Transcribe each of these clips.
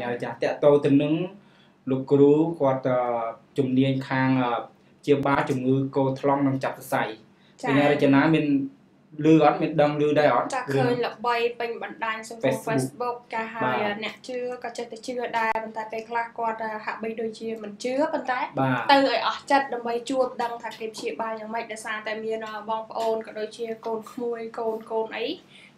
ញ៉ាចាស់តកតទៅនឹងលោកគ្រូគាត់ជំនាញខាងជាបាជំងឺកោថ្លង់និងចាប់សរសៃចា៎រចនាមានលឺអត់មានដឹងលឺដែរអត់ចាឃើញល្បីពេញបណ្ដាញសង្គម Facebook ការហើយអ្នកជឿក៏ចិត្តទៅជឿដែរប៉ុន្តែពេលខ្លះគាត់ហាក់បីដូចជាមិនជឿប៉ុន្តែទៅឲ្យអស់ចិត្តដើម្បីជួបដឹងថាគេព្យាបាលយ៉ាងម៉េចដោយសារតែមានបងប្អូនក៏ដូចជាកូនក្មួយកូនកូនអី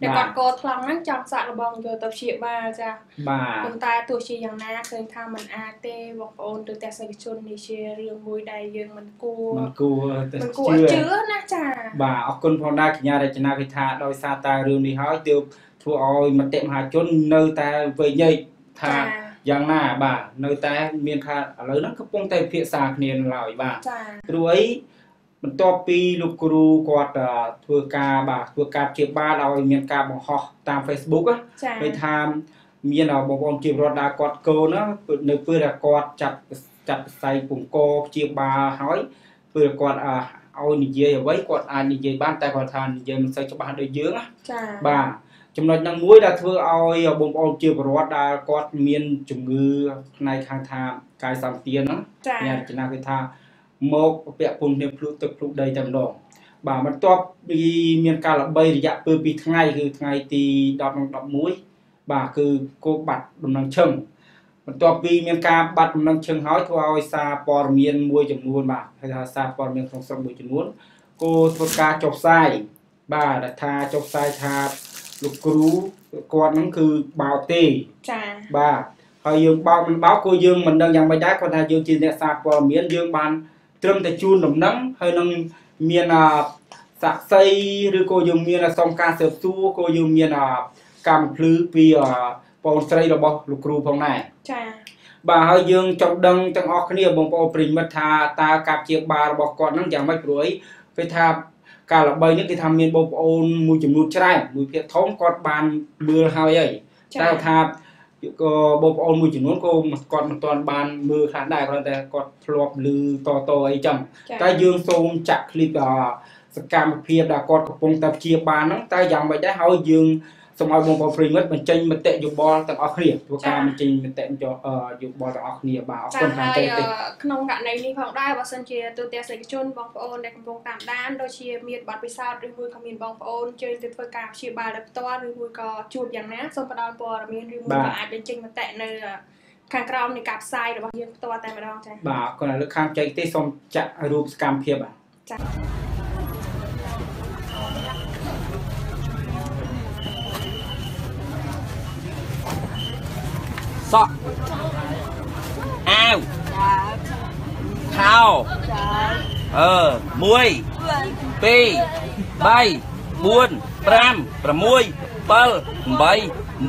តែគាត់កោថ្លង់ហ្នឹងចង់សាក់លបងយកទៅព្យាបាលចាបាទប៉ុន្តែទោះជាយ៉ាងណាឃើញថាมันអាចទេបងប្អូនទៅទស្សនិកជននេះជារឿងមួយដែលយើងមិនគួរមិនគួរទៅជឿជឿណាចាបាទអរគុណផងដែរកញ្ញារចនាវិថាដោយសារតែរឿងនេះហើយទើបធ្វើឲ្យមតិមហាជននៅតែវែងញែកថាយ៉ាងណាបាទនៅតែមានថាឥឡូវហ្នឹងកំពុងតែពិភាក្សាគ្នាឡើយបាទព្រោះអី បន្ទាប់ពីលោកគ្រូគាត់ធ្វើការបាទធ្វើការព្យាបាលឲ្យមានការបង្ហោះតាម Facebook គេថាមានបងប្អូនជារដ្ឋដែលគាត់កូននៅពេលដែលគាត់ចាត់ចាត់ផ្សៃពង្គកព្យាបាលហើយពេលគាត់ឲ្យនិយាយអ្វីគាត់អាចនិយាយបានតែគាត់ថានិយាយមិនសូវច្បាស់ដូចយើងណាចា៎បាទចំណុចហ្នឹងមួយដែលធ្វើឲ្យបងប្អូនជាពលរដ្ឋដែលគាត់មានជំងឺផ្នែកខាងថាកាយសម្បទានហ្នឹងអ្នករចនាគឺថា មកពាក់ពុនគ្នាភ្លុះទឹកភ្លុះដីតែម្ដងបាទបន្ទាប់ពីមានការល្បីរយៈពេល2ថ្ងៃគឺថ្ងៃទី10និង11បាទគឺគោបាត់ដំណឹងឈឹងបន្ទាប់ពីមានការបាត់ដំណឹងឈឹងហើយធ្វើឲ្យសារព័ត៌មានមួយចំនួនបាទហៅថាសារព័ត៌មានក្នុងស្រុកមួយចំនួនគោធ្វើការចុះផ្សាយបាទថាចុះផ្សាយថាលោកគ្រូគាត់ហ្នឹងគឺបោកទេចាបាទហើយយើងបោកមិនបោកក៏យើងមិនដឹងយ៉ាងម៉េចដែរគាត់ថាយើងជាអ្នកសារព័ត៌មានយើងបាន ត្រឹមតែជូនដំណឹងហើយនឹងមានសាក់សីឬក៏យើងមានសុំការស៊ើបសួរក៏យើងមានកម្មភ្លឺពីបងស្រីរបស់លោកគ្រូផងដែរចា៎បាទហើយយើងចង់ដឹងទាំងអស់គ្នាបងប្អូនប្រិមិត្តថាតើការជាបាលរបស់គាត់នឹងយ៉ាងម៉េចព្រួយពេលថាការល្បីនេះគេថាមានបងប្អូនមួយចំនួនច្រើនមួយភាគធំគាត់បានមើលហើយហើយតែថា ក៏បងប្អូនមួយចំនួនក៏គាត់មិនទាន់បានមើលខ្លះដែរគ្រាន់តែគាត់ធ្លាប់ឮតតអីចឹងតែយើងសូមចាក់ឃ្លីបសកម្មភាពដែលគាត់កំពុងតែព្យាបាលហ្នឹងតើយ៉ាងម៉េចដែរហើយយើង សូមឲ្យបងប្អូនប្រិមិត្តបញ្ចេញមតិយោបល់ទាំងអស់គ្នាធ្វើការបញ្ចេញមតិយោបល់ទាំងអស់គ្នាបាទអរគុណខាងទេក្នុងករណីនេះផងដែរបើសិនជាទូទាំងសេចក្ដីជនបងប្អូនដែលកំពុងតាមដានដូចជាមានបទពិសោធន៍ឬមួយក៏មានបងប្អូនជើញទៅធ្វើការព្យាបាលដោយផ្ទាល់ឬមួយក៏ជួបយ៉ាងណាសូមផ្ដល់ព័ត៌មានឬមួយក៏អាចបញ្ចេញមតិនៅខាងក្រោមនៃការផ្សាយរបស់យើងផ្ទាល់តែម្ដងចា៎បាទគាត់លើកខាងចែកទេសូមចាក់រូបសកម្មភាពបាទចា៎ សក់អាវខោអឺ1 2 3 4 5 6 7 8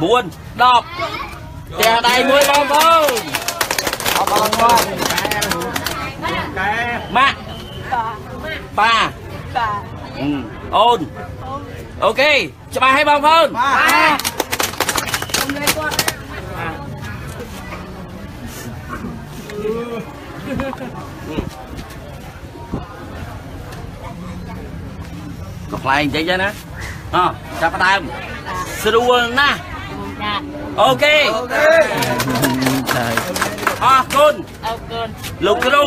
9 10ផ្ទះដៃមួយបងប្អូនអបអរគុណម៉ាក់ប៉ាអូនអូខេច្បាស់ហើយបងប្អូនបាទ កំ pl ែងបន្តិចណាអចាប់ផ្ដើមស្រួលណាស់អូខេអូខេអរគុណអរគុណលោកគ្រូ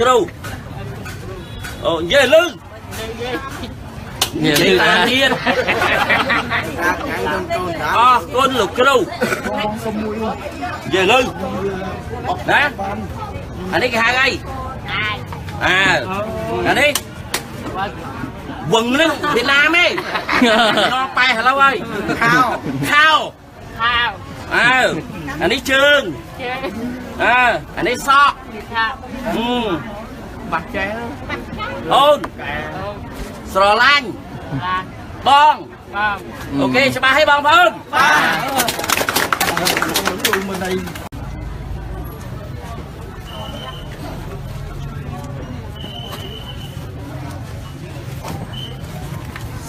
គ្រូ និយាយលឺនិយាយតាមទៀតអរគុណលោកគ្រូនិយាយលុយណាអានេះគេហៅអីអើអានេះវឹងនឹងវៀតណាមឯងនំប៉ែឥឡូវហើយខោខោខោអើអានេះជើងជើងអើអានេះសក់ហឹមបាត់ចែអូន ស្រឡាញ់បងបងអូខេច្បាស់ហើយបងប្អូនបាទ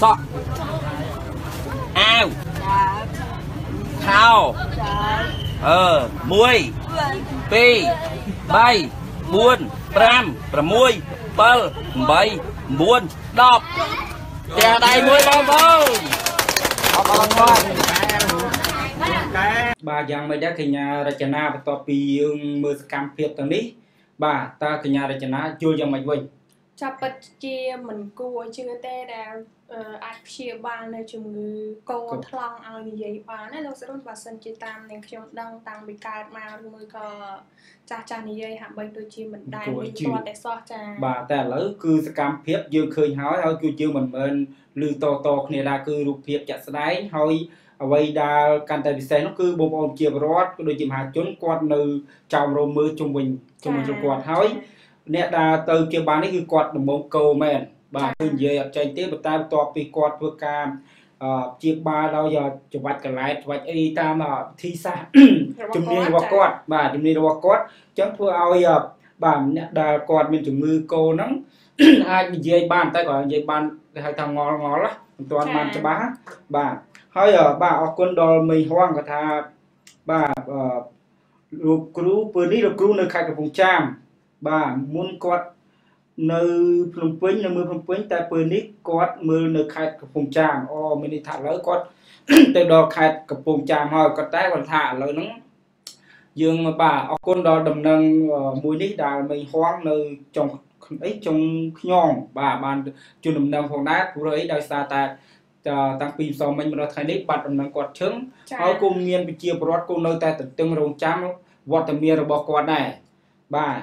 សក់អាវខោអឺ1 2 3 4 5 6 7 8 9 ផ្ទះដៃមួយបងប្អូនអរគុណបងបាទយ៉ាងមិនដែរកញ្ញារចនាបន្ទាប់ពីយើងមើលសកម្មភាពទាំងនេះ បាទតើកញ្ញារចនាយល់យ៉ាងម៉េចវិញចាប់ពិតជាមិនគួរជឿទេដែល អាចព្យាបាលនៅជំងឺកោថ្លង់ឲ្យនិយាយបានណាលោកសរុបបើសិនជាតាមនាងខ្ញុំដឹងតាំងពីកើតមកឬមួយក៏ចាស់ចាស់និយាយហាក់បីដូចជាមិនដែលមានទាត់តែសោះចាបាទតែឥឡូវគឺសកម្មភាពយើងឃើញហើយហើយគឺយើងមិនមែនឮតតគ្នាដែរគឺរូបភាពចាក់ស្ដែងហើយអ្វីដែលកាន់តែពិសេសនោះគឺបងប្អូនជាពលរដ្ឋក៏ដូចជាមហាជនគាត់នៅចោមរោមមើលជុំវិញជុំវិញគាត់ហើយអ្នកដែលទៅជាបាននេះគឺគាត់ដំងកោមែន បាទគឺនិយាយអត់ចេញទេប៉ុន្តែបន្ទាប់ពីគាត់ធ្វើការអឺជាបាលដោយច្រវាច់កឡែតច្រវាច់អីតាមវិធីសាស្ត្រជំនាញរបស់គាត់បាទជំនាញរបស់គាត់អញ្ចឹងធ្វើឲ្យបាទអ្នកដែលគាត់មានជំងឺកោហ្នឹងអាចនិយាយបានតែគាត់និយាយបានគេហៅថាងល់ងល់មិនទាន់បានច្បាស់បាទហើយបាទអរគុណដល់មីហងគាត់ថាបាទលោកគ្រូពើនេះលោកគ្រូនៅខេត្តកំពង់ចាមបាទមុនគាត់ នៅភ្នំពេញនៅមើលភ្នំពេញតែពេលនេះគាត់មើលនៅខេត្តកំពង់ចាមអូមានន័យថាឥឡូវគាត់ទៅដល់ខេត្តកំពង់ចាមហើយគាត់តែគាត់ថាឥឡូវហ្នឹងយើងបាទអរគុណដល់ដំណឹងមួយនេះដែលមីហងនៅចុងអីចុងខ្ញងបាទបានជូនដំណឹងផងដែរព្រោះអីដោយសារតែតាំងពីម្សិលមិញមកដល់ថ្ងៃនេះបាត់ដំណឹងគាត់ឈឹងហើយគុំមានវិជាប្រវត្តិគុំនៅតែទន្ទឹងរង់ចាំវត្តមានរបស់គាត់ដែរបាទ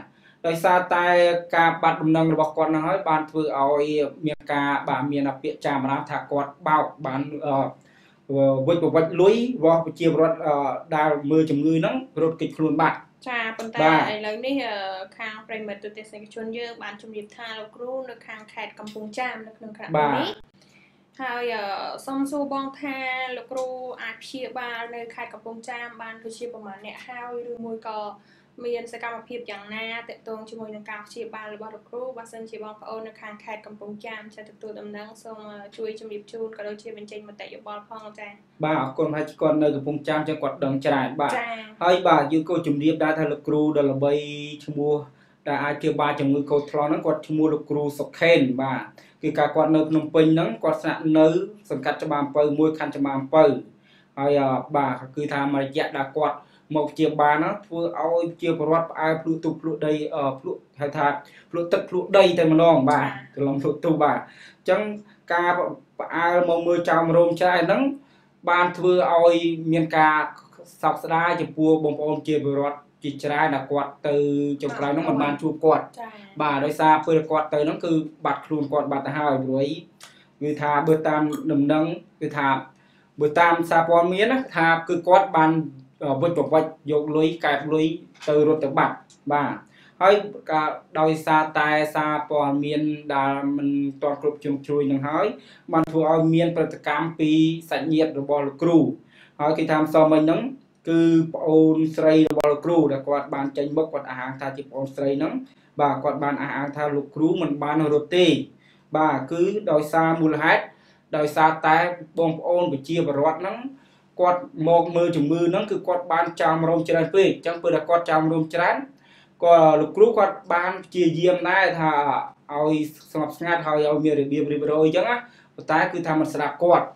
ដោយសារតែការបាត់ដំណឹងរបស់គាត់នឹងហើយបានធ្វើឲ្យមានការបាទមានពាក្យចាមរាថាគាត់បោកបានវិច្ចប្រវត្តិលុយរបស់ប្រជាពលរដ្ឋដែលមើលជំងឺហ្នឹងរត់គេចខ្លួនបាត់ចាប៉ុន្តែឥឡូវនេះខាងប្រិមិត្តទូទេសនិកជនយើងបានជម្រាបថាលោកគ្រូនៅខាងខេត្តកំពង់ចាមនៅក្នុងខណៈនេះ ហើយសុំសួរបងថាលោកគ្រូអាចព្យាបាលនៅខេត្តកំពង់ចាមបានគឺជាប្រមាណអ្នកហើយឬមួយក៏មានសកម្មភាពយ៉ាងណាតកតងជាមួយនឹងការព្យាបាលរបស់លោកគ្រូបើសិនជាបងប្អូននៅខាងខេត្តកំពង់ចាមចាទទួលដំណឹងសូមជួយជម្រាបជូនក៏ដូចជាបញ្ចេញមតិយោបល់ផងចា៎បាទអរគុណហើយគាត់នៅកំពង់ចាមចឹងគាត់ដឹងច្រើនបាទហើយបាទយើងក៏ជម្រាបដែរថាលោកគ្រូដ៏ល្បីឈ្មោះដែលអាចជាបាលជំងឺកោតថ្លង់ហ្នឹងគាត់ឈ្មោះលោកគ្រូសុខេនបាទ គឺការគាត់នៅភ្នំពេញហ្នឹងគាត់ស្នាក់នៅ សង្កាត់ច្បារអំពៅមួយខណ្ឌច្បារអំពៅហើយបាទគឺថាមួយរយៈដែលគាត់មកជាបានណាធ្វើឲ្យជាប្រវត្តិផ្អើភ្លុះទូភ្លុះដីភ្លុះហៅថាភ្លុះទឹកភ្លុះដីតែម្ដងបាទកន្លងភ្លុះទូបាទអញ្ចឹងការផ្អើមកមើលចោមរោមច្រើនហ្នឹងបានធ្វើឲ្យមានការសោកស្ដាយចំពោះបងប្អូនជាពលរដ្ឋ ជាច្រើនដែលគាត់ទៅចុងក្រោយហ្នឹងមិនបានជួបគាត់បាទដោយសារពេលគាត់ទៅហ្នឹងគឺបាត់ខ្លួនគាត់បាត់ទៅហើយព្រួយគឺថាបើតាមដំណឹងគឺថាបើតាមសារព័ត៌មានណាថាគឺគាត់បានវិច្ចប្រវិច្ចយកលុយកែបលុយទៅរត់ទៅបាត់បាទហើយក៏ដោយសារតែសារព័ត៌មានដែលមិនទាន់គ្រប់ជ្រុងជ្រោយនឹងហើយបានធ្វើឲ្យមានប្រតិកម្មពីសាច់ញាតិរបស់លោកគ្រូហើយគេថាម្សិលមិញហ្នឹង គឺប្អូនស្រីរបស់លោកគ្រូដែលគាត់បានចេញមុខគាត់អះអាងថាជាប្អូនស្រីហ្នឹងបាទគាត់បានអះអាងថាលោកគ្រូមិនបានរត់ទេបាទគឺដោយសារមូលហេតុដោយសារតែបងប្អូនប្រជាពលរដ្ឋហ្នឹងគាត់មកមើលជំងឺហ្នឹងគឺគាត់បានចាំរោមច្រើនពេកអញ្ចឹងពេលដែលគាត់ចាំរោមច្រើនក៏លោកគ្រូគាត់បានព្យាយាមដែរថាឲ្យស្ងប់ស្ងាត់ហើយឲ្យមានរបៀបរៀបរយអញ្ចឹងណាប៉ុន្តែគឺថាមិនស្ដាប់គាត់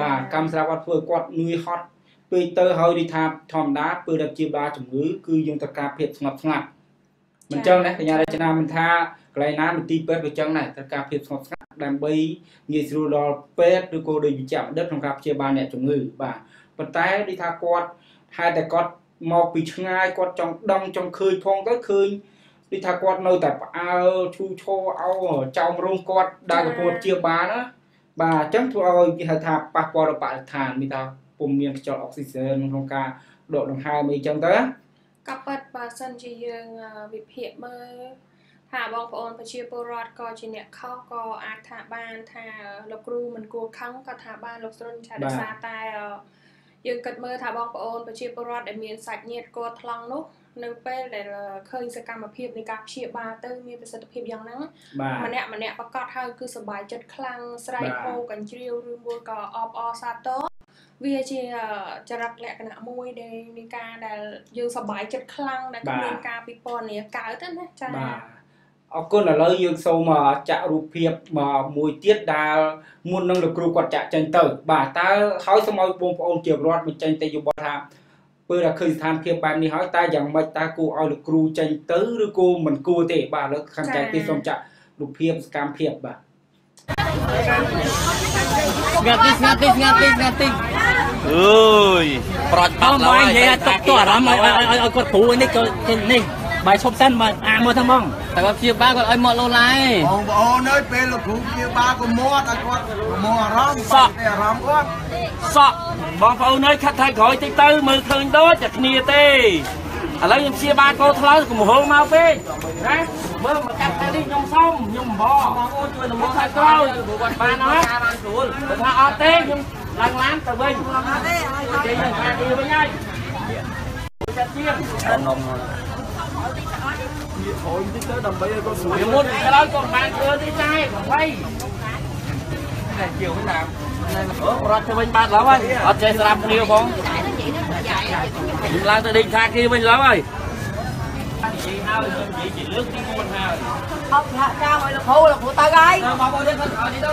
បាទកម្មស្ដាប់គាត់ធ្វើគាត់នឿយហត់ ពេកទៅហើយនិយាយថាធម្មតាពេលដែលជាបាលជំងឺគឺយើងត្រូវការភាពស្ងប់ស្ងាត់មិនចឹងណាកញ្ញារចនាមិនថាកន្លែងណាមន្ទីរពេទ្យក៏ចឹងដែរត្រូវការភាពស្ងប់ស្ងាត់ដើម្បីងាយស្រួលដល់ពេទ្យឬក៏ដោយវិជ្ជាបណ្ឌិតក្នុងការព្យាបាលអ្នកជំងឺបាទប៉ុន្តែដូចថាគាត់ហេតុតែគាត់មកពីឆ្ងាយគាត់ចង់ដឹងចង់ឃើញផងទៅឃើញដូចថាគាត់នៅតែផ្អើលឈូឈរអោចោមរោងគាត់ដែលកំពុងជាបានណាបាទអញ្ចឹងធ្វើឲ្យគេហៅថាប៉ះពាល់ដល់បរិស្ថានមានថា ពុំមានខ្យល់អុកស៊ីហ្សែនក្នុងការដកដង្ហើមអីចឹងទៅក៏ប៉ិតបើសិនជាយើងវិភាគមើលថាបងប្អូនប្រជាពលរដ្ឋក៏ជាអ្នកខុសក៏អាចថាបានថាលោកគ្រូមិនគួរខឹងក៏ថាបានលោកស្រុនឆាដោយសារតែយើងគិតមើលថាបងប្អូនប្រជាពលរដ្ឋដែលមានសាច់ញាតិគាត់ថ្លង់នោះនៅពេលដែលឃើញសកម្មភាពនៃការព្យាបាលទៅមានប្រសិទ្ធភាពយ៉ាងហ្នឹងម្នាក់ម្នាក់ប្រកាសហើយគឺសប្បាយចិត្តខ្លាំងស្រែកហូកញ្ជ្រៀវឬមួយក៏អបអរសាទរ វាជាចរិតលក្ខណៈមួយដែលនៃការដែលយើងសប្បាយចិត្តខ្លាំងដែលគ្មានការពិពណ៌នាកើតទៅណាចា៎បាទអរគុណឥឡូវយើងសូមចាក់រូបភាពមួយទៀតដែលមុននឹងលោកគ្រូគាត់ចាក់ចេញទៅ បាទតើហើយសូមឲ្យបងប្អូនជារដ្ឋបញ្ចេញទៅយោបល់ថាពើតែឃើញស្ថានភាពបែបនេះហើយតើយ៉ាងម៉េចតើគួរឲ្យលោកគ្រូចេញទៅឬគួរមិនគួរទេបាទឥឡូវខាងចែកទីសូមចាក់រូបភាពសកម្មភាពបាទ ស្ងាត់តិចស្ងាត់តិចស្ងាត់តិចស្ងាត់តិចអើយប្រត់បាត់ឡើយនិយាយទុកទោះអារម្មណ៍ឲ្យឲ្យគាត់គ្រូនេះក៏នេះបាយឈប់សិនមកអាមើលទាំងបងតែគាត់ព្យាបាលគាត់ឲ្យមកលោឡាយបងប្អូនអើយពេលលោកគ្រូព្យាបាលក៏មាត់ឲ្យគាត់មកអារម្មណ៍សក់អារម្មណ៍គាត់សក់បងប្អូនអើយខាត់ថៃក្រោយតិចទៅមើលឃើញដូចតែគ្នាទេឥឡូវខ្ញុំព្យាបាលកោថ្លើកំហុងមកពេកណា មើលមកកាត់ថ្ងៃនេះខ្ញុំសុំខ្ញុំបងបងអូនជួយលំខាត់ក្រោយគាត់បានអត់បានស្រួលបើថាអត់ទេខ្ញុំឡើងឡានទៅវិញអត់ទេគេយើងខាត់ទីវិញហើយចាត់ជាងនំហូនតិចទៅដើម្បីឲ្យគាត់ស្រួលមុនក្រោយក៏បានធ្វើទីដែរ8តែជាវវិញណាអូរត់ទៅវិញបាត់ឡើយអត់ចេះស្រាប់គ្នាផងខ្ញុំឡើងទៅដេកថាគេវិញឡើយ ហើយនិយាយហើយនិយាយជាលើកទី4ហើយអត់សហការឲ្យលោកគ្រូលោកគ្រូទៅហើយបងប្អូនគាត់អត់នេះទៅ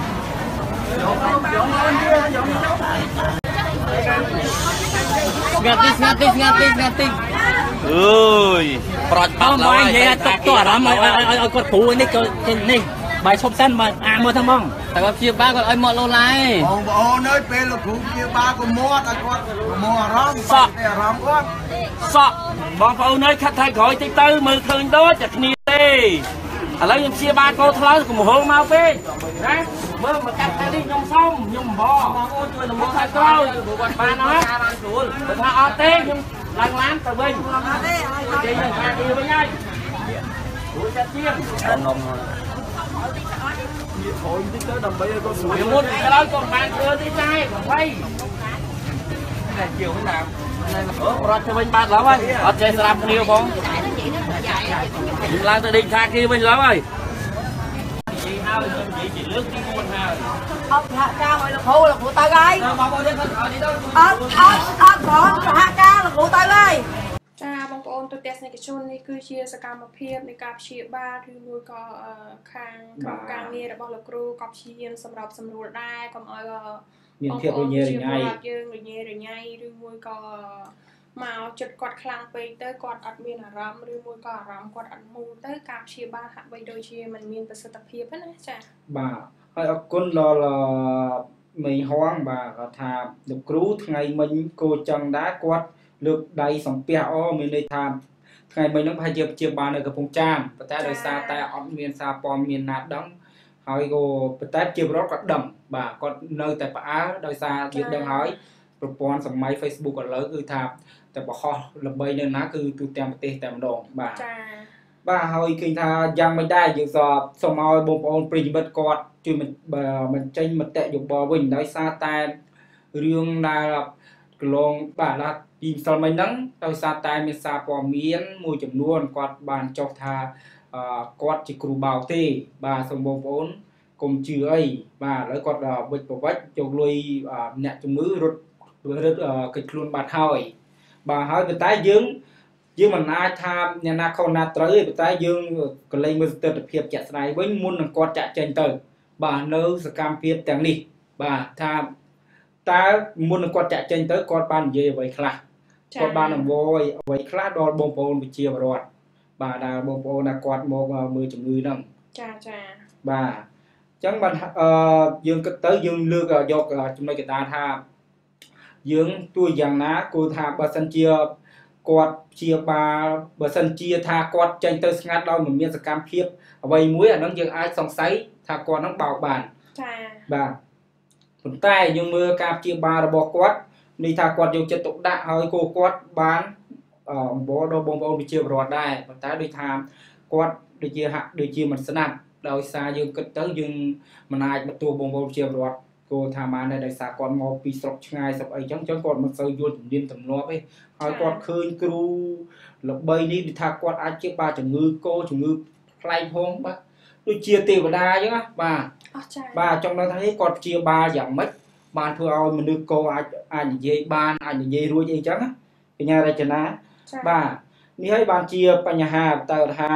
សោយទីចូលទេមានគាត់បាក់ជាបានហើយនិយាយហើយអត់នៅនិយាយជូនគាត់ទៅវិញគាត់ទៅទៅទៅសម្លាយកម្ពុជានៅបានមើលនោះហ្នឹងហើយកម្ពុជាហើយ4ដងហើយចាប់ហើយតែអត់ងំអត់ស្ងាត់តិចស្ងាត់តិចស្ងាត់តិចស្ងាត់តិចអើយប្រត់បាត់ឡើយនិយាយទុកទោះអារម្មណ៍ឲ្យឲ្យឲ្យគាត់គ្រូនេះក៏នេះបាយឈប់សិនមកអាមើលទាំងបងតែគាត់ព្យាបាលគាត់ឲ្យមកលោឡាយបងប្អូនអើយពេលលោកគ្រូព្យាបាលក៏មាត់ឲ្យគាត់មកអារម្មណ៍សក់អារម្មណ៍គាត់សក់បងប្អូនអើយខាត់ថៃក្រោយតិចទៅមើលឃើញដូចតែគ្នាទេឥឡូវខ្ញុំព្យាបាលកោថ្លើកំហុងមកពេកណា មើលមកកាត់ថ្ងៃនេះខ្ញុំសុំខ្ញុំបងបងអូនជួយលំខាត់ក្រោយគាត់បានអត់បានស្រួលបើថាអត់ទេខ្ញុំឡើងឡានទៅវិញអត់ទេគេយើងខាត់ទីវិញហើយគួរចាត់ជាងនំហូនតិចទៅដើម្បីឲ្យគាត់ស្រួលមុនក្រោយក៏បានធ្វើទីដែរ8តែជាវវិញណាអូរត់ទៅវិញបាត់ឡើយអត់ចេះស្រាប់គ្នាផងខ្ញុំឡើងទៅដេកថាគេវិញឡើយ ហើយនិយាយហើយនិយាយជាលើកទី4ហើយអត់សហការឲ្យលោកគ្រូលោកគ្រូទៅហើយបងប្អូនគាត់អត់នេះទៅអត់អត់អត់ផងសហការលោកគ្រូទៅហើយចាបងប្អូនទូទស្សនិកជននេះគឺជាសកម្មភាពនៃការព្យាបាលឬមួយក៏ខាងក្រុមការងាររបស់លោកគ្រូក៏ព្យាយាមសម្របសម្រួលដែរកុំឲ្យមានភាពរញ៉េរញ៉ៃយើងរញ៉េរញ៉ៃឬមួយក៏ មកចិត្តគាត់ខ្លាំងពេកទៅគាត់អត់មានអារម្មណ៍ឬមួយក៏អារម្មណ៍គាត់អត់មូលទៅការព្យាបាលហាក់បីដូចជាมันមានប្រសិទ្ធភាពណាចាបាទហើយអរគុណដល់មេហងបាទគាត់ថាលោកគ្រូថ្ងៃមិញគោចង់ដែរគាត់លើកដៃសំពះអមានន័យថាថ្ងៃមិញហ្នឹងប្រហែលជាជាបាននៅកំពង់ចាមប៉ុន្តែដោយសារតែអត់មានសារព័ត៌មានណាដឹងហើយក៏ប៉ុន្តែជាប្រវត្តិគាត់ដឹងបាទគាត់នៅតែផ្អើលដោយសារយើងដឹងហើយប្រព័ន្ធសម័យ Facebook ឥឡូវគឺថា តែបរោះល្បីនៅណាគឺទូទាំងប្រទេសតែម្ដងបាទចាបាទហើយឃើញថាយ៉ាងមិនដែរយើងសូមឲ្យបងប្អូនប្រិយមិត្តគាត់ជួយមិនចេញមតិយោបល់វិញដោយសារតែរឿងដែលកន្លងបាទឡាពីម្សិលមិញហ្នឹងដោយសារតែមានសារព័ត៌មានមួយចំនួនគាត់បានចុះថាគាត់ជាគ្រូបោកទេ បាទសូមបងប្អូនកុំជឿអីបាទឥឡូវគាត់វិច្ចប្រវិច្ចយកលុយអ្នកជំងឺរត់រត់កិច្ចខ្លួនបាត់ហើយ បាទហើយប៉ុន្តែយើងយើងមិនអាចថាអ្នកណាខុសណាត្រូវទេប៉ុន្តែយើងក៏លែងមើលស្ថិរភាពជាក់ស្ដែងវិញមុននឹងគាត់ចាក់ចេញទៅ បាទនៅសកម្មភាពទាំងនេះ បាទថាតើមុននឹងគាត់ចាក់ចេញទៅគាត់បាននិយាយអ្វីខ្លះគាត់បានអង្វយអ្វីខ្លះដល់បងប្អូនវិជាបរដ្ឋបាទដែលបងប្អូនណាគាត់មកមើលជំងឺហ្នឹងចាចាបាទអញ្ចឹងបានអឺយើងគិតទៅយើងលើកយកចំណុចកណ្ដាលថា យើងទោះយ៉ាងណាគួរថាបើសិនជាគាត់ជាបាលបើសិនជាថាគាត់ចេញទៅស្ងាត់ដោយមិនមានសកម្មភាពអ្វីមួយអានឹងយើងអាចសង្ស័យថាគាត់នឹងបោកបានចាបាទប៉ុន្តែយើងមើលការព្យាបាលរបស់គាត់នេះថាគាត់យកចិត្តទុកដាក់ហើយគោគាត់បានអំបរដល់បងប្អូនប្រជាពលរដ្ឋដែរប៉ុន្តែដូចថាគាត់ដូចជាហាក់ដូចជាមិនស្ដាប់ដោយសារយើងគិតទៅយើងមិនអាចទទួលបងប្អូនប្រជាពលរដ្ឋ គោថាបានដែរដោយសារគាត់មកពីស្រុកឆ្ងាយស្រុកអីចឹងចឹងគាត់មិនសូវយល់ជំនាញទម្លាប់ទេហើយគាត់ឃើញគ្រូល្បីនេះគឺថាគាត់អាចជាបាជំងឺគោជំងឺផ្លែកហងបាទដូចជាទេវតាអញ្ចឹងណាបាទអស់ចា៎បាទចង់ដឹងថាគាត់ព្យាបាលយ៉ាងម៉េចបានធ្វើឲ្យមនុស្សគោអាចអាចនិយាយបានអាចនិយាយរួចអីចឹងណាបញ្ញារចនាបាទនេះហើយបានជាបញ្ហាតើថា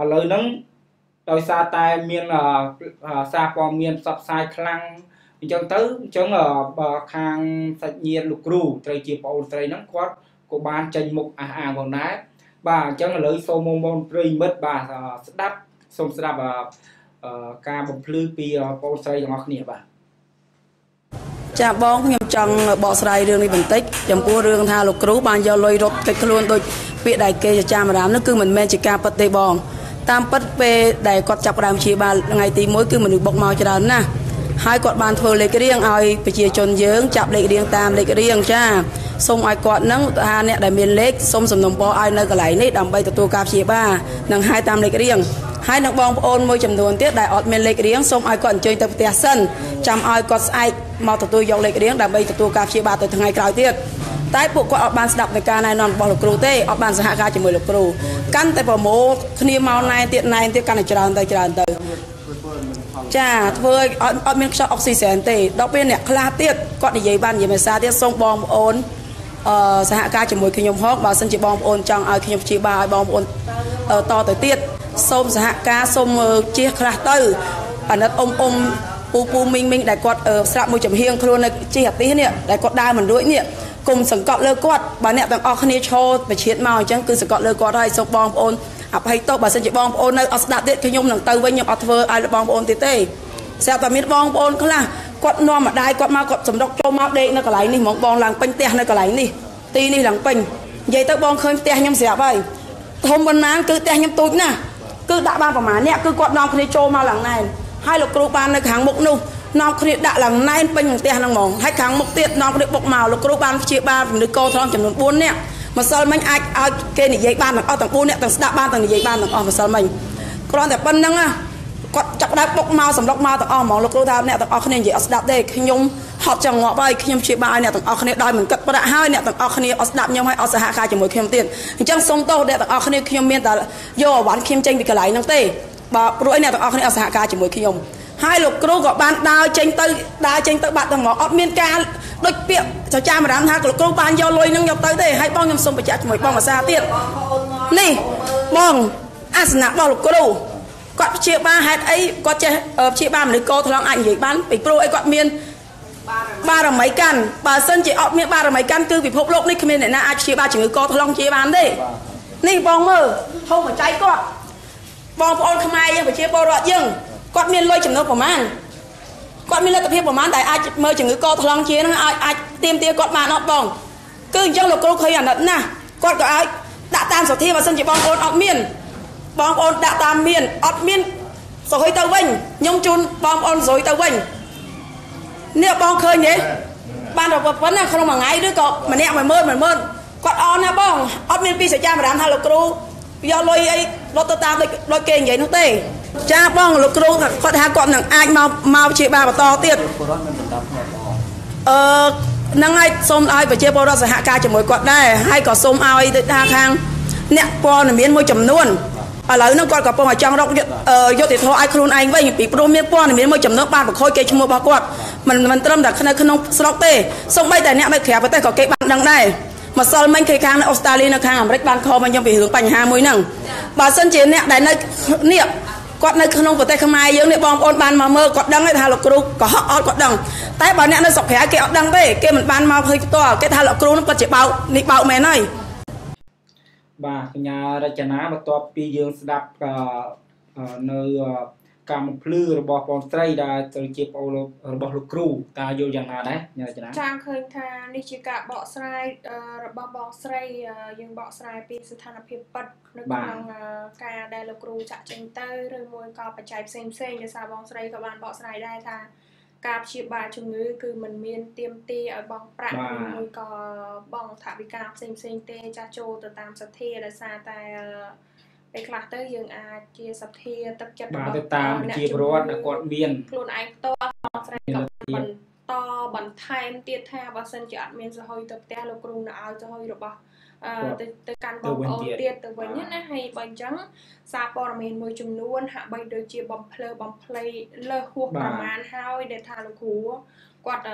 ឥឡូវហ្នឹង ដោយសារតែមានសារព័ត៌មានផ្សព្វផ្សាយខ្លាំងអញ្ចឹងទៅអញ្ចឹងបើខាងសាច់ញាតិលោកគ្រូត្រូវជាប្អូនស្រីហ្នឹងគាត់ក៏បានចេញមុខអះអាងផងដែរបាទអញ្ចឹងឥឡូវសូមមកបងប្រិមិត្តបាទស្ដាប់សូមស្ដាប់ការបំភ្លឺពីបងស្រីទាំងអស់គ្នាបាទចាបងខ្ញុំចង់បកស្រាយរឿងនេះបន្តិចចំពោះរឿងថាលោកគ្រូបានយកលុយរត់កិច្ចខ្លួនដូចពាក្យដែលគេចចាមអារាមនោះគឺមិនមែនជាការពិតទេបង តាមពិតពេលដែលគាត់ចាប់ផ្ដើមជាបាលថ្ងៃទី1គឺមនុស្សបុកមកច្រើនណាស់ហើយគាត់បានធ្វើលេខរៀងឲ្យប្រជាជនយើងចាប់លេខរៀងតាមលេខរៀងចាសូមឲ្យគាត់នឹងថាអ្នកដែលមានលេខសូមសំណុំពរឲ្យនៅកន្លែងនេះដើម្បីទទួលការព្យាបាលនិងហៅតាមលេខរៀងហើយនឹងបងប្អូនមួយចំនួនទៀតដែលអត់មានលេខរៀងសូមឲ្យគាត់អញ្ជើញទៅផ្ទះសិនចាំឲ្យគាត់ស្អែកមកទទួលយកលេខរៀងដើម្បីទទួលការព្យាបាលទៅថ្ងៃក្រោយទៀត តែពួកគាត់អត់បានស្ដាប់នៃការណែនាំរបស់លោកគ្រូទេអត់បានសហការជាមួយលោកគ្រូកាន់តែប្រមូលគ្នាមកណែទៀតណែទៀតកាន់តែច្រើនទៅច្រើនទៅចាធ្វើឲ្យអត់មានខ្យល់អុកស៊ីសែនទេដល់ពេលអ្នកខ្លះទៀតគាត់និយាយបាននិយាយភាសាទៀតសូមបងប្អូនអឺសហការជាមួយខ្ញុំហកបើសិនជាបងប្អូនចង់ឲ្យខ្ញុំព្យាបាលឲ្យបងប្អូនតទៅទៀតសូមសហការសូមជៀសខ្លះទៅអាណិតអ៊ំអ៊ំពូពូមីងមីងដែលគាត់ស្រាប់មួយចំហៀងខ្លួននៅជិះអាទិសនេះដែលគាត់ដើរមិនរួចនេះ គុំសង្កត់លើគាត់បើអ្នកទាំងអស់គ្នាឈរប្រឈៀតមកអញ្ចឹងគឺសង្កត់លើគាត់ហើយសូមបងប្អូនអភ័យទោសបើសិនជាបងប្អូននៅអត់ស្ដាប់ទៀតខ្ញុំនឹងទៅវិញខ្ញុំអត់ធ្វើឲ្យបងប្អូនទៀតទេស្រាប់តែមានបងប្អូនខ្លះគាត់នាំម្ដាយគាត់មកគាត់សម្រុកចូលមកដេកនៅកន្លែងនេះហ្មងបងឡើងពេញផ្ទះនៅកន្លែងនេះទីនេះឡើងពេញនិយាយទៅបងឃើញផ្ទះខ្ញុំស្រាប់ហើយធំប៉ុន្មានគឺផ្ទះខ្ញុំទូចណាស់គឺដាក់បានប្រហែលអ្នកគឺគាត់នាំគ្នាចូលមកឡើងណែនហើយលោកគ្រូបាននៅខាងមុខនោះ នាំគ្នាដាក់ឡើងណែនពេញផ្ទះហ្នឹងហ្មងហើយខាងមុខទៀតនាំគ្នាបុកមកលោកគ្រូបានព្យាបាលមនុស្សកោត្រង់ចំនួន4នាក់ម្សិលមិញអាចឲ្យគេនិយាយបានទាំងអស់ទាំង4នាក់ទាំងស្ដាប់បានទាំងនិយាយបានទាំងអស់ម្សិលមិញគ្រាន់តែប៉ុណ្្នឹងគាត់ចាប់ដើមបុកមកសម្រុកមកទាំងអស់ហ្មងលោកគ្រូថាអ្នកទាំងអស់គ្នានិយាយអត់ស្ដាប់ទេខ្ញុំហត់ចង់ងាប់ហើយខ្ញុំព្យាបាលឲ្យអ្នកទាំងអស់គ្នាដោយមិនគិតប្រាក់ហើយអ្នកទាំងអស់គ្នាអត់ស្ដាប់ខ្ញុំហើយអត់សហការជាមួយខ្ញុំទៀតអញ្ចឹងសូមទោសអ្នកទាំងអស់គ្នាខ្ញុំមានតែយកអវ៉ាន់ខ្ញុំចេញពីកន្លែងហ្នឹងទេបាទព្រោះឯអ្នកទាំងអស់គ្នាអត់សហការជាមួយខ្ញុំ ហើយលោកគ្រូក៏បានដើរចេញទៅដើរចេញទៅបាត់ទាំងមកអត់មានការដូចពាក្យចចាមរាមថាលោកគ្រូបានយកលុយនឹងយកទៅទេហើយបងខ្ញុំសូមបញ្ជាក់ជាមួយបងភាសាទៀតនេះបងអាសនៈរបស់លោកគ្រូគាត់ព្យាបាលហេតុអីគាត់ចេះព្យាបាលមនុស្សកោថ្លង់អាចនិយាយបានពីព្រោះអីគាត់មានបារមីកាន់បើសិនជាអត់មានបារមីកាន់គឺពិភពលោកនេះគ្មានអ្នកណាអាចព្យាបាលជំងឺកថ្លង់ព្យាបាលទេនេះបងមើលហូបបច្ច័យគាត់បងប្អូនខ្មែរយើងប្រជាពលរដ្ឋយើង គាត់មានលុយចំណូលប្រមាណគាត់មានលទ្ធភាពប្រមាណដែលអាចមើលជំងឺកថ្លង់ជានឹងអាចអាចទៀមទាគាត់បានអត់បងគឺអញ្ចឹងលោកគ្រូឃើញអាណិតណាស់គាត់ក៏អាចដាក់តាមសទ្ធាបើសិនជាបងប្អូនអត់មានបងប្អូនដាក់តាមមានអត់មានសុយទៅវិញខ្ញុំជូនបងប្អូនសុយទៅវិញនេះបងឃើញទេបានតែប៉ុណ្ណាក្នុងមួយថ្ងៃឬក៏ម្នាក់10000 10000គាត់អន់ណាបងអត់មានពីសច្ចាមរានថាលោកគ្រូយកលុយអីរត់ទៅតាមដូចគេនិយាយនោះទេ ចាបងលោកគ្រូគាត់ថាគាត់នឹងអាចមកមកជាបាលបន្តទៀតអឺហ្នឹងហើយសូមឲ្យប្រជាពលរដ្ឋសហការជាមួយគាត់ដែរហើយក៏សូមឲ្យទៅថាខាង អ្នកព័ត៌មានមួយចំនួនឥឡូវហ្នឹងគាត់កំពុងតែចង់រកយុត្តិធម៌ឲ្យខ្លួនឯងវិញពីព្រោះមានព័ត៌មានមួយចំនួនបានបង្ខូចគេឈ្មោះរបស់គាត់មិនមិនត្រឹមតែនៅក្នុងស្រុកទេសូម្បីតែអ្នកនៅក្រៅប្រទេសក៏គេបានដឹងដែរម្សិលមិញគេខាងនៅអូស្ត្រាលីនៅខាងអាមេរិកបានខំមកខ្ញុំពីរឿងបញ្ហាមួយហ្នឹងបើសិនជាអ្នកដែលនៅនេះ គាត់នៅក្នុងប្រទេសខ្មែរយើងនេះបងប្អូនបានមកមើលគាត់ដឹងថាលោកគ្រូកុហកអត់គាត់ដឹងតែបើអ្នកនៅស្រុកក្រៅគេអត់ដឹងទេគេមិនបានមកឃើញផ្ទាល់គេថាលោកគ្រូនឹងគាត់ជាបោកនេះបោកមែនហើយបាទកញ្ញារចនាបន្ទាប់ពីយើងស្ដាប់នៅ កម្មភ្លឺរបស់បងស្រីដែលទៅជាប្អូនរបស់លោកគ្រូតើយល់យ៉ាងណាដែរញ៉ាចនាចាឃើញថានេះជាការបកស្រាយរបស់បងស្រីយើងបកស្រាយពីស្ថានភាពពិតនៅក្នុងការដែលលោកគ្រូចាក់ចេញទៅឬមួយក៏បច្ច័យផ្សេងផ្សេងដោយសារបងស្រីក៏បានបកស្រាយដែរថាការព្យាបាលជំងឺគឺมันមានទៀមទីឲ្យបងប្រាក់ឬមួយក៏បងថវិកាផ្សេងផ្សេងទេចាស់ចូលទៅតាមសទ្ធាដោយសារតែ ពេលខ្លះទៅយើងអាចជាសទ្ធាទឹកចិត្តរបស់ទៅតាមជាប្រវត្តិដែលគាត់មានខ្លួនឯងផ្ទាល់ស្រីក៏បន្តបន្ថែមទៀតថាបើសិនជាអត់មានសហយទៅផ្ទះលោកគ្រូនៅឲ្យសហយរបស់ទៅទៅកាន់បងប្អូនទៀតទៅវិញណាហើយបើអញ្ចឹងសារព័ត៌មានមួយចំនួនហាក់បីដូចជាបំភ្លើបំភ្លៃលើសហួសប្រមាណហើយដែលថាលោកគ្រូគាត់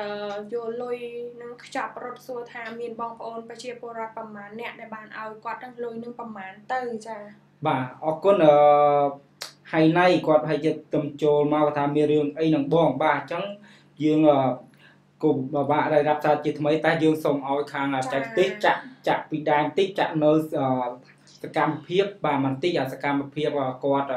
យកលុយនឹងខ្ចប់រត់សួរថាមានបងប្អូនប្រជាពលរដ្ឋប្រមាណអ្នកដែលបានឲ្យគាត់នឹងលុយនឹងប្រមាណទៅចា បាទអរគុណអឺហៃណៃគាត់ប្រហែលជាទំចូលមកថាមានរឿងអីនឹងបងបាទអញ្ចឹងយើងគូបបាក់ដែលរាប់ថាជាថ្មីតែយើងសូមឲ្យខាងចែកទេសចាក់ចាក់ពីដើមតិចចាក់នៅសកម្មភាពបាទមិនតិចអាសកម្មភាពគាត់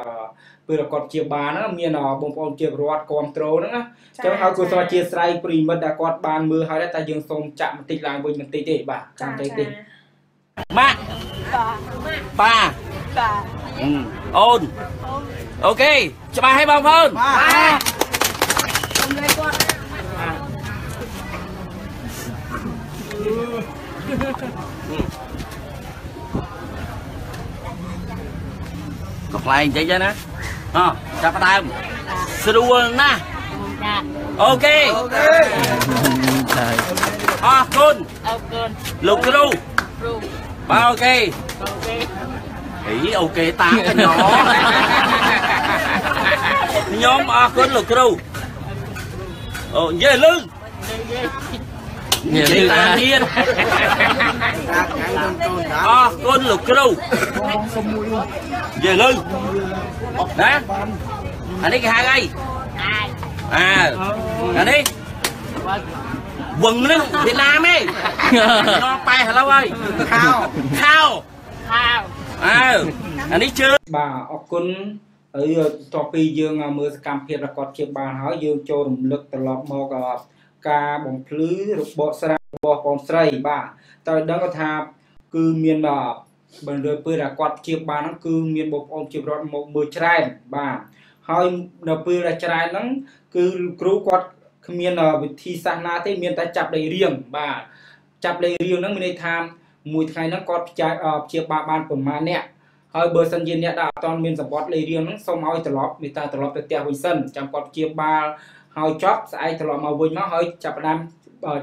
ពេលគាត់ជាបានហ្នឹងមានបងប្អូនជារដ្ឋគ្រប់ត្រូលហ្នឹងណាអញ្ចឹងហើយគូសជាស្រ័យប្រិមិត្តដែលគាត់បានមើលហើយតែយើងសូមចាក់បន្តិចឡើងវិញបន្តិចទេបាទចាំតិចទេម៉ាក់ប៉ាបា អូនអូខេច្បាស់ហើយបងប្អូនបាទសូមលេគាត់ក៏ខ្លែងតិចណាអចាប់ផ្ដើមស្រួលណាស់អូខេអូខេអរគុណអរគុណលោកគ្រូគ្រូបាទអូខេអូខេ អីអូខេតាខ្ញុំខ្ញុំអរគុណលោកគ្រូអូនិយាយលឺនិយាយតាមទៀតអរគុណលោកគ្រូនិយាយលឺណាអានេះគេហៅអីអើអានេះវឹងនឹងវៀតណាមឯងនាំប៉ែឥឡូវហើយខោខោខោ អើអានេះជើបាទអរគុណហើយតទៅពីយើងមើលសកម្មភាពរបស់គាត់ជាបានហើយយើងចូលរំលឹកត្រឡប់មកការបំភ្លឺរបបស្រារបស់បងស្រីបាទតើដឹងថាគឺមានបណ្ដោយពេលដែលគាត់ជាបានហ្នឹងគឺមានបងប្អូនជារដ្ឋមកមើលច្រើនបាទហើយនៅពេលដែលច្រើនហ្នឹងគឺគ្រូគាត់គ្មានវិធីសាស្ត្រណាទេមានតែចាប់ដីរៀងបាទចាប់ដីរៀងហ្នឹងមានន័យថា មួយថ្ងៃហ្នឹងគាត់ផ្ចាយព្យាបាលបានប្រមាណអ្នកហើយបើសិនជាអ្នកដែលអត់ទាន់មានសម្បត្តិលេខរៀងហ្នឹងសូមឲ្យត្រឡប់មេត្តាត្រឡប់ទៅផ្ទះវិញសិនចាំគាត់ព្យាបាលហើយចប់ស្អែកត្រឡប់មកវិញមកហើយចាប់ផ្ដើម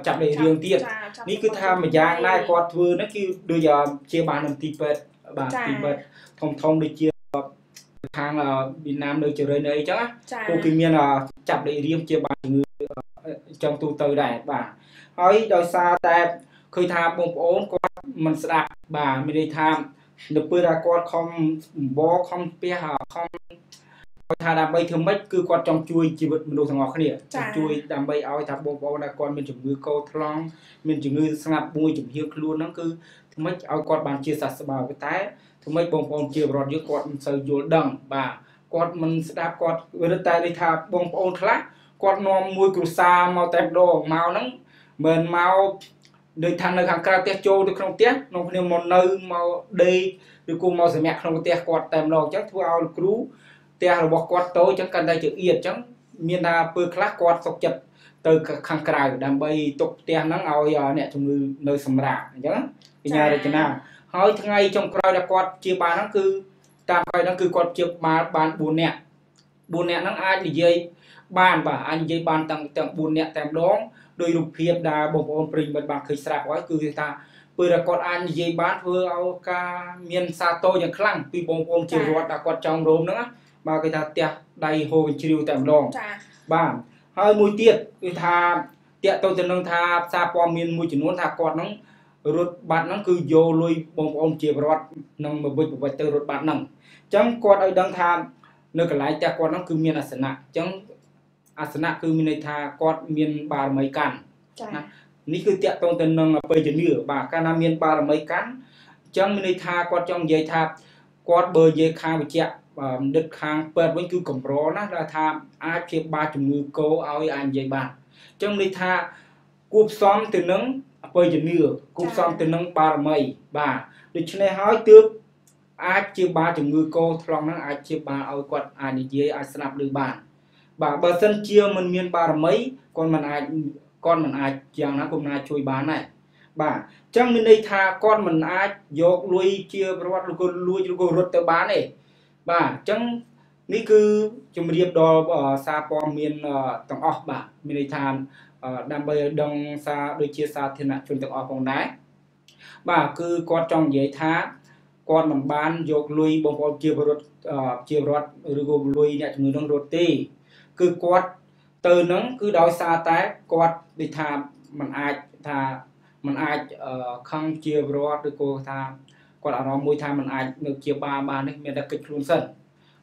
ចាប់លេខរៀងទៀតនេះគឺថាម្យ៉ាងដែរគាត់ធ្វើហ្នឹងគឺដូចជាបាននឹងទីពេទ្យបាទទីពេទ្យធំធំដូចជាខាងវៀតណាមនៅជរិនអីចឹងណាពួកគេមានចាប់លេខរៀងជាបានជំងឺចង់ទូទៅដែរបាទហើយដោយសារតែឃើញថាបងប្អូនគាត់ មិនស្ដាប់បាទមានន័យថានៅពេលដែលគាត់ខំអំបខំផ្ទះខំគាត់ថាដើម្បីធ្វើម៉េចគឺគាត់ចង់ជួយជីវិតមនុស្សទាំងអស់គ្នាជួយដើម្បីឲ្យថាបងប្អូនដែលគាត់មានជំងឺកោថ្លង់មានជំងឺស្ងាត់មួយជំហៀងខ្លួនហ្នឹងគឺធ្វើម៉េចឲ្យគាត់បានជាសះស្បើយតែធ្វើម៉េចបងប្អូនជាបរិវត្តយើងគាត់មិនសូវយល់ដឹងបាទគាត់មិនស្ដាប់គាត់រឹតតែនេះថាបងប្អូនខ្លះគាត់នាំមួយគ្រួសារមកតែម្ដងមកហ្នឹងមិនមក ដូចថានៅខាងក្រៅផ្ទះចូលទៅក្នុងផ្ទះក្នុងគ្នាមកនៅមកដេកឬក៏មកសម្រាប់ក្នុងផ្ទះគាត់តែម្ដងអញ្ចឹងធ្វើឲ្យគ្រូផ្ទះរបស់គាត់តូចអញ្ចឹងកាន់តែជាអៀតអញ្ចឹងមានថាពើខ្លះគាត់សុកចិត្តទៅខាងក្រៅដើម្បីទុកផ្ទះហ្នឹងឲ្យអ្នកជំងឺនៅសម្រាប់អញ្ចឹងបញ្ញារចនាហើយថ្ងៃចុងក្រោយដែលគាត់ជាបានហ្នឹងគឺតាមក្រោយហ្នឹងគឺគាត់ជាបានបាន4នាក់4នាក់ហ្នឹងអាចនិយាយបានបាទអាចនិយាយបានទាំងទាំង4នាក់តែម្ដង ដោយរូបភាពដែលបងប្អូនប្រិយមិត្តបានឃើញស្រាប់ហើយគឺថាពេលដែលគាត់អាចនិយាយបានធ្វើឲ្យការមានសាទរយ៉ាងខ្លាំងពីបងប្អូនជារដ្ឋដែលគាត់ចង់រោមហ្នឹងបាទគេថាផ្ទះដៃហូរជ្រាវតែម្ដងចាបាទហើយមួយទៀតគឺថាតាកទៅទៅនឹងថាសារព័ត៌មានមួយចំនួនថាគាត់ហ្នឹងរត់បាត់ហ្នឹងគឺយកលុយបងប្អូនជាប្រវត្តិនឹងមកវិច្ចប្រវត្តិទៅរត់បាត់ហ្នឹងអញ្ចឹងគាត់ឲ្យដឹងថានៅកន្លែងផ្ទះគាត់ហ្នឹងគឺមានអាសនៈអញ្ចឹង អាសនៈគឺមានន័យថាគាត់មានបារមីកាន់ណានេះគឺតាក់ទងទៅនឹងបេជនីបាទកាលណាមានបារមីកាន់អញ្ចឹងមានន័យថាគាត់ចង់និយាយថាគាត់បើនិយាយខាងវិជ្ជៈដឹកខាងពេទ្យវិញគឺកម្រណាស់ដែលថាអាចព្យាបាលជំងឺកោឲ្យអាចនិយាយបានអញ្ចឹងនេះថាគួបផ្សំទៅនឹងអបិយជំនឿគួបផ្សំទៅនឹងបារមីបាទដូច្នេះហើយទើបអាចជាបាលជំងឺកោថ្លង់ហ្នឹងអាចជាបាលឲ្យគាត់អាចនិយាយអាចស្ដាប់ឮបាន បាទបើសិនជាមិនមានបារមីគាត់មិនអាចគាត់មិនអាចយ៉ាងណាគាត់មិនអាចជួយបានដែរបាទអញ្ចឹងមានន័យថាគាត់មិនអាចយកលុយជាប្រវត្តិឬក៏លួចឬក៏រត់ទៅបានទេបាទអញ្ចឹងនេះគឺជំរាបដល់សារព័ត៌មានទាំងអស់បាទមានន័យថាដើម្បីឲ្យដឹងសារដូចជាសាធារណជនទាំងអស់ផងដែរបាទគឺគាត់ចង់និយាយថាគាត់មិនបានយកលុយបងប្អូនជាពលរដ្ឋជាពលរដ្ឋឬក៏លុយអ្នកជំងឺនឹងរត់ទេ គឺគាត់ទៅនឹងគឺដោយសារតែគាត់ដូចថាมันអាចថាมันអាចខឹងជាពលរដ្ឋឬក៏ថាគាត់អារម្មណ៍មួយថាมันអាចនៅជាបាលបាននេះមានតែកិច្ចខ្លួនសិន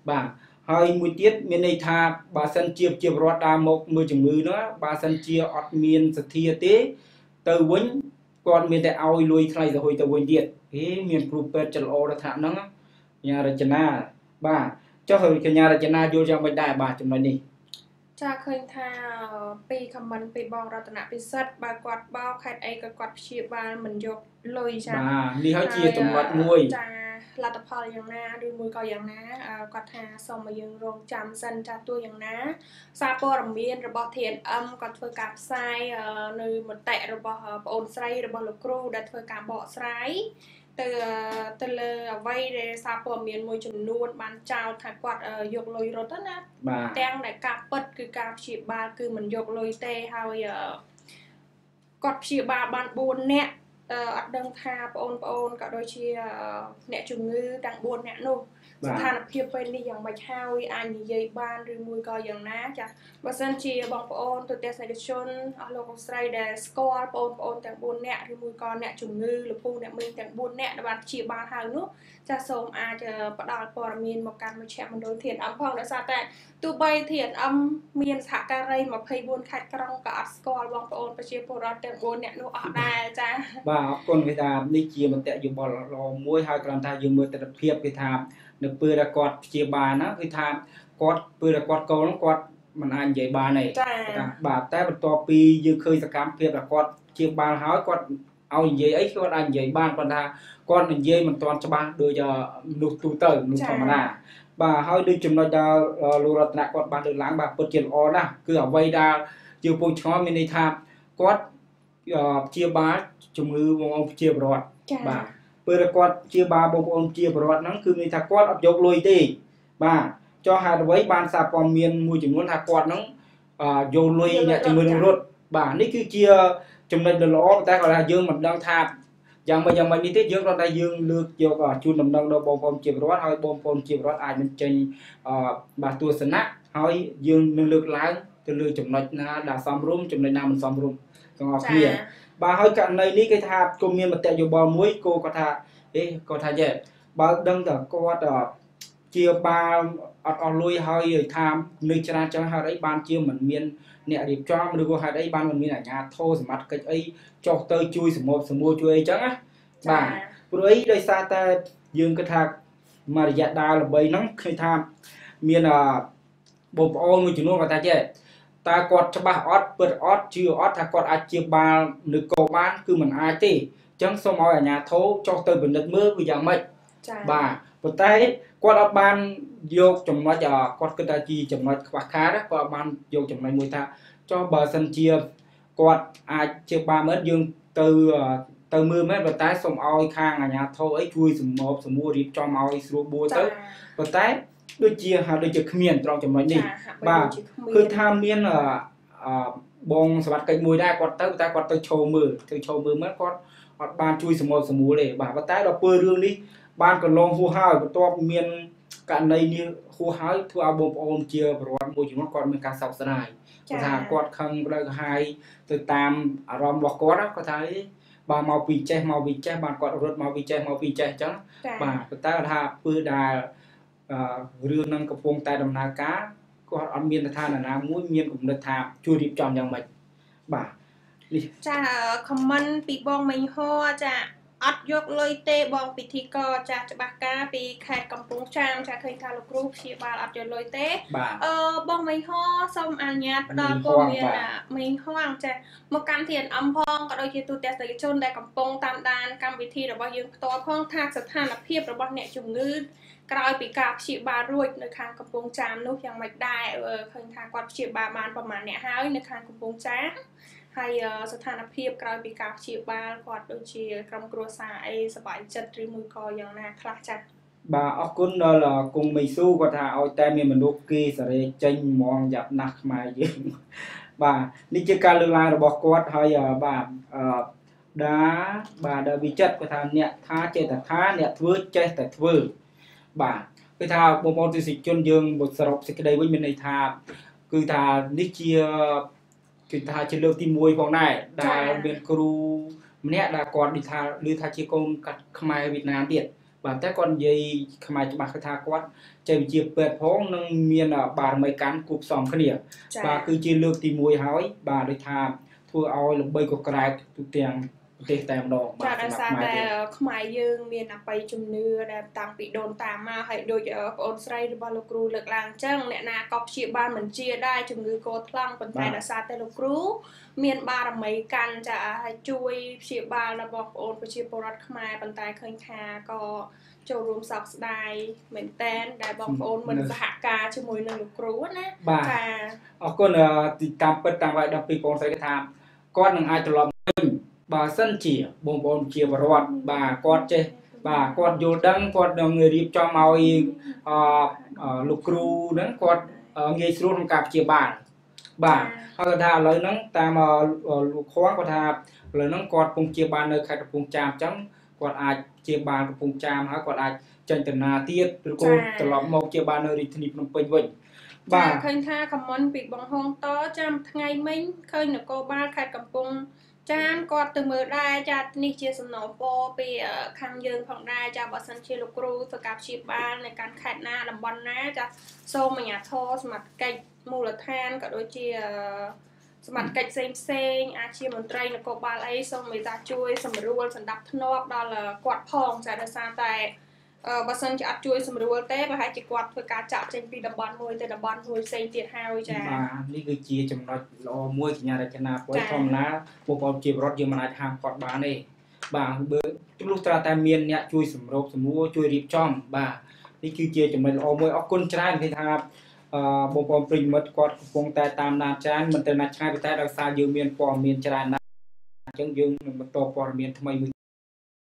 បាទហើយមួយទៀតមានន័យថាបើសិនជាជាពលរដ្ឋដើរមកមើលជំងឺនោះបើសិនជាអត់មានសទ្ធាទេទៅវិញគាត់មានតែឲ្យលុយថ្លៃសហួយទៅវិញទៀតហេមានគ្រូពេទ្យចិត្តល្អដល់ថ្នាក់ហ្នឹងកញ្ញារចនាបាទចុះកញ្ញារចនាយល់យ៉ាងម៉េចដែរបាទចំណុចនេះ ចាឃើញថាពីខមមិនពីបងរតនពិសិដ្ឋបើគាត់បោខេតអីក៏គាត់ព្យាបាលមិនយកលុយចាបាទនេះហើយជាចំណុចមួយចាលទ្ធផលយ៉ាងណាឬមួយក៏យ៉ាងណាគាត់ថាសូមឲ្យយើងរងចាំសិនចាស់ទួយ៉ាងណាសារព័ត៌មានរបស់ TNM គាត់ធ្វើការផ្សាយនៅមតិរបស់ប្អូនស្រីរបស់លោកគ្រូដែលធ្វើការបកស្រាយ ទៅទៅលើអ្វីដែលសារព័ត៌មានមួយចំនួន បានចោទថាគាត់យកលុយរត់ណាទាំងដែលការពិតគឺការព្យាបាលគឺមិនយកលុយទេហើយគាត់ព្យាបាលបាន4នាក់អត់ដឹងថាបងប្អូនក៏ដូចជាអ្នកជំងឺទាំង4អ្នកនោះ ស្ថានភាពពេលនេះយ៉ាងម៉េចហើយអាចនិយាយបានឬមួយក៏យ៉ាងណាចាបើសិនជាបងប្អូនទូទាំងសាធារណជនអស់លោកអស្រីដែលស្គាល់បងប្អូនទាំង4នាក់ឬមួយក៏អ្នកជំងឺលពូអ្នកមីងទាំង4នាក់ដែលបានជាបានហើយនោះចាសូមអាចផ្ដល់ព័ត៌មានមកកាន់មជ្ឈមណ្ឌលធានអំផងដោយសារតែទោះបីធានអំមានសហការី24ខេត្តក្រុងក៏អត់ស្គាល់បងប្អូនប្រជាពលរដ្ឋទាំង4នាក់នោះអស់ដែរចាបាទអរគុណគេថានេះជាមតិយោបល់ល្អមួយហើយគ្រាន់តែយើងមើលទស្សនវិជ្ជាគេថា នៅពេលដែលគាត់ព្យាបាលណាគឺថាគាត់ពេលដែលគាត់កូនគាត់មិនអាចនិយាយបានទេបាទតែបន្ទាប់ពីយើងឃើញសកម្មភាពដែលគាត់ព្យាបាលហើយគាត់ឲ្យនិយាយអីគាត់អាចនិយាយបានគាត់ថាគាត់និយាយមិនទាន់ច្បាស់ដូចមនុស្សទូទៅមនុស្សធម្មតាបាទហើយដូចចំណុចដែលលោករតនៈគាត់បានលើកឡើងបាទពិតជាល្អណាស់គឺអ្វីដែលជាពងឆ្ងល់មានន័យថាគាត់ព្យាបាលជំងឺបងប្អូនជាប្រវត្តិបាទ ពេលគាត់ជាបាបងប្អូនជាប្រវត្តិហ្នឹងគឺមានថាគាត់អត់យកលុយទេបាទចុះហេតុអ្វីបានសារព័ត៌មានមួយចំនួនថាគាត់ហ្នឹងយកលុយអ្នកជំនួយនឹងរត់បាទនេះគឺជាចំណុចដ៏ល្អតែគាត់ថាយើងមិនដឹងថាយ៉ាងម៉េចយ៉ាងម៉េចនេះទេយើងគ្រាន់តែយើងលើកយកជូនដំណឹងដល់បងប្អូនជាប្រវត្តិហើយបងប្អូនជាប្រវត្តិអាចនឹងចេញបាទទស្សនៈហើយយើងនឹងលើកឡើងទៅលើចំណុចណាដែលសមរម្យចំណុចណាមិនសមរម្យទាំងអស់គ្នា បាទហើយករណីនេះគេថាគមមានមតិយោបល់មួយគោគាត់ថាអេគាត់ថាយេបើដឹងតែគាត់ជាបាលអត់អស់លុយហើយថានៅច្រើនចឹងហេតុអីបានជាមិនមានអ្នករៀបចំឬក៏ហេតុអីបានមិនមានអាជ្ញាធរសមត្ថកិច្ចអីចុះទៅជួយសម្របសម្រួលជួយអីចឹងណាបាទព្រោះអីដោយសារតែយើងគិតថាមករយៈដើរល្បីហ្នឹងឃើញថាមានបងប្អូនមួយចំនួនគាត់ថាចេះ តើគាត់ច្បាស់អត់ពិតអត់ជឿអត់ថាគាត់អាចជាបាលឬក៏បានគឺមិនអាចទេអញ្ចឹងសូមឲ្យអាជ្ញាធរចុះទៅពិនិត្យមើលវាយ៉ាងម៉េចចា៎បាទប៉ុន្តែគាត់អត់បានយកចំណុចគាត់គិតថាជាចំណុចខ្វះខាតគាត់អត់បានយកចំណុចមួយថាចុះបើសិនជាគាត់អាចជាបាលមែនយើងទៅទៅមើលមែនប៉ុន្តែសូមឲ្យខាងអាជ្ញាធរអីជួយសម្របសម្រួលរៀបចំឲ្យស្រួលបួលទៅប៉ុន្តែ ដូចជាហាដូចជាគ្មានត្រង់ចំណុចនេះបាទគឺថាមានអឺបងសមត្ថកិច្ចមួយដែរគាត់ទៅតែគាត់ទៅឈោមើលទៅឈោមើលមើលគាត់អត់បានជួយសម្រួលសម្រួលទេបាទប៉ុន្តែដល់ពេលរឿងនេះបានកន្លងហួសហើយបន្ទាប់មានករណីនេះហួសហើយធ្វើឲ្យបងប្អូនជាប្រវត្តិមួយចំនួនគាត់មានការសោកស្ដាយគាត់ថាគាត់ខឹងក្តៅក្រហាយទៅតាមអារម្មណ៍របស់គាត់គាត់ថាបើមកពីចេះមកពីចេះបានគាត់រត់មកពីចេះមកពីចេះអញ្ចឹងបាទប៉ុន្តែគាត់ថាពើដែល រឿងនឹងកំពុងតែដំណើរការគាត់អត់មានស្ថានភាពណាមួយមានគំនិតថាជួយរៀបចំយ៉ាងម៉េចបាទនេះចា comment ពីបងមិញហោចាអត់យកលុយទេបងពិធីករចាស់ច្បាស់ការពីខេត្តកំពង់ចាមចាឃើញថាលោកគ្រូព្យាបាលអត់យកលុយទេអឺបងមីហសូមអនុញ្ញាតផ្ដល់ព័ត៌មានមីហងចាមកកាន់ធានអំផងក៏ដូចជាទូទាំងប្រជាជនដែលកំពុងតាមដានកម្មវិធីរបស់យើងផ្ទាល់ផងថាស្ថានភាពរបស់អ្នកជំងឺ ក្រោយពីការព្យាបាលរួចនៅខាងកំពង់ចាមនោះយ៉ាងម៉េចដែរឃើញថាគាត់ព្យាបាលបានប្រហែលអ្នកហើយនៅខាងកំពង់ចាមហើយស្ថានភាពក្រោយពីការព្យាបាលគាត់ដូចជាក្រុមគ្រួសារអីសប្បាយចិត្តឬមួយក៏យ៉ាងណាខ្លះចា៎បាទអរគុណដល់គង់មីស៊ូគាត់ថាឲ្យតែមានមនុស្សគេសេរីចេញហ្មងយ៉ាប់ណាស់ខ្មែរយើងបាទនេះជាការលើកឡើងរបស់គាត់ហើយបាទអឺដាបាទដល់វិចិត្រគាត់ថាអ្នកថាចេះតែថាអ្នកធ្វើចេះតែធ្វើ បាទគឺថាបងប្អូនទស្សនិកជនយើងសរុបសេចក្តីវិញមានន័យថា គឺថានេះជាគឺថាជាលើកទី1ផងដែរដែលមានគ្រូម្នាក់ដែលគាត់និយាយថាឮថាជាកូនកាត់ខ្មែរវៀតណាមទៀតបាទតែគាត់និយាយខ្មែរច្បាស់គឺថាគាត់ចេះវិជាពេទ្យផងនិងមានបារមីកម្មគូផ្សំគ្នា បាទគឺជាលើកទី1ហើយ បាទដូចថាធ្វើឲ្យល្បីកក្រែកទូទាំង ប្រទេសតែម្ដងបាទដោយសារតែខ្មែរយើងមានអបិយជំនឿដែលតាំងពីដូនតាមកហើយដូចបងអូនស្រីរបស់លោកគ្រូលើកឡើងអញ្ចឹងអ្នកណាក៏ព្យាបាលមិនជាដែរជំងឺកោថ្លង់ប៉ុន្តែដោយសារតែលោកគ្រូមានបារមីកាន់ចាហើយជួយព្យាបាលដល់បងប្អូនប្រជាពលរដ្ឋខ្មែរប៉ុន្តែឃើញថាក៏ចូលរួមសោកស្ដាយមែនតែនដែលបងប្អូនមិនសហការជាមួយនឹងលោកគ្រូណាបាទអរគុណទីតាមពិតតាមវាយដល់ពីបងស្រីថាគាត់នឹងអាចត្រឡប់វិញ បើសិនជាបងប្អូនជាបរដ្ឋបាទគាត់ចេះបាទគាត់យល់ដឹងគាត់នឹងរៀបចំឲ្យអលោកគ្រូហ្នឹងគាត់ងាយស្រួលក្នុងការព្យាបាលបាទហើយគាត់ថាឥឡូវហ្នឹងតាមលោកខួងគាត់ថាឥឡូវហ្នឹងគាត់កំពុងព្យាបាលនៅខេត្តកំពង់ចាមអញ្ចឹងគាត់អាចព្យាបាលកំពង់ចាមហើយគាត់អាចចេញទៅណាទៀតឬក៏ត្រឡប់មកព្យាបាលនៅរាជធានីភ្នំពេញវិញបាទឃើញថាខមមិនពីបងហងតចាំថ្ងៃមិញឃើញនគរបាលខេត្តកំពង់ចាម គាត់ទៅមើលដែរចានេះជាសំណូមពរពីខាងយើងផងដែរចាបើសិនជាលោកគ្រូធ្វើការព្យាបាលនៅកាន់ខេត្តណាតំបន់ណាចាសូមអាជ្ញាធរសមត្ថកិច្ចមូលដ្ឋានក៏ដូចជាសមត្ថកិច្ចផ្សេងផ្សេងអាចជាមន្ត្រីនគរបាលអីសូមមេត្តាជួយសម្រួលសម្ដាប់ធ្នាប់ដល់គាត់ផងចាដោយសារតែ បើសិនជាអត់ជួយសម្រួលទេប្រហែលជាគាត់ធ្វើការចាក់ចេញពីតំបន់មួយទៅតំបន់មួយផ្សេងទៀតហើយចា៎បាទនេះគឺជាចំណុចល្អមួយសញ្ញារចនាព្រោះធម្មតាបងប្អូនជារដ្ឋយើងមិនអាចហាមគាត់បានទេបាទបើទលុះត្រាតែមានអ្នកជួយសម្របសម្រួលជួយរៀបចំបាទនេះគឺជាចំណុចល្អមួយអរគុណច្រើនគេថាអឺបងប្អូនប្រិមិត្តគាត់កំពុងតែតាមដានច្រើនមិនទៅណាឆ្ងាយប៉ុន្តែដោយសារយើងមានព័ត៌មានច្រើនណាស់អញ្ចឹងយើងនឹងបន្តព័ត៌មានថ្មីមួយ